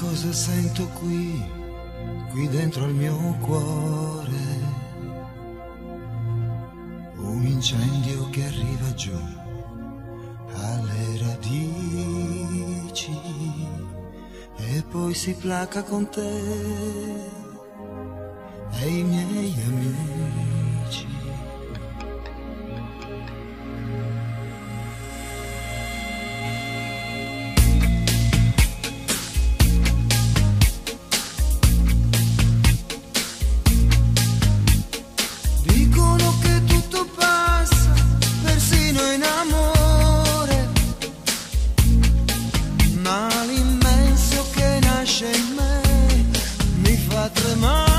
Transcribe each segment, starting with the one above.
cosa sento qui, qui dentro al mio cuore. Un incendio che arriva giù alle radici e poi si placa con te e i miei amici. autrement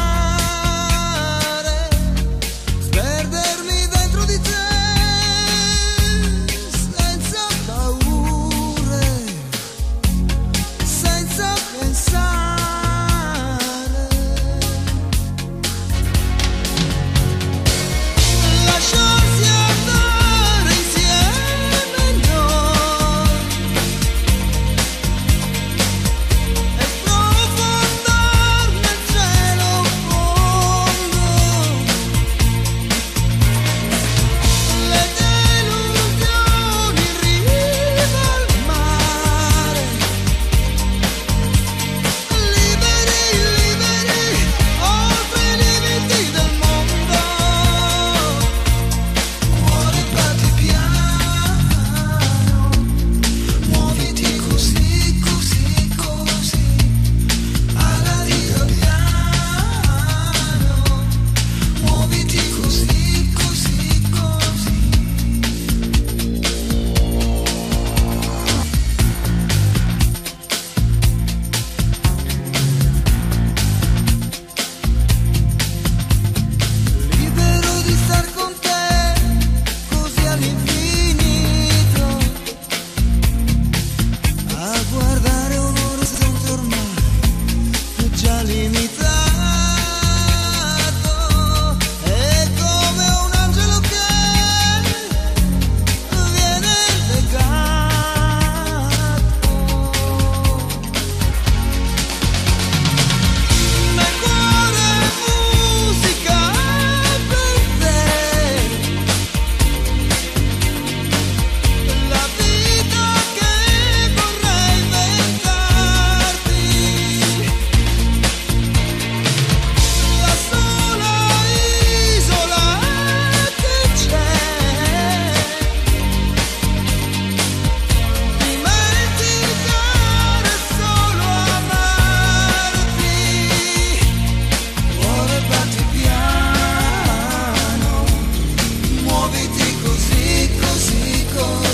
Músico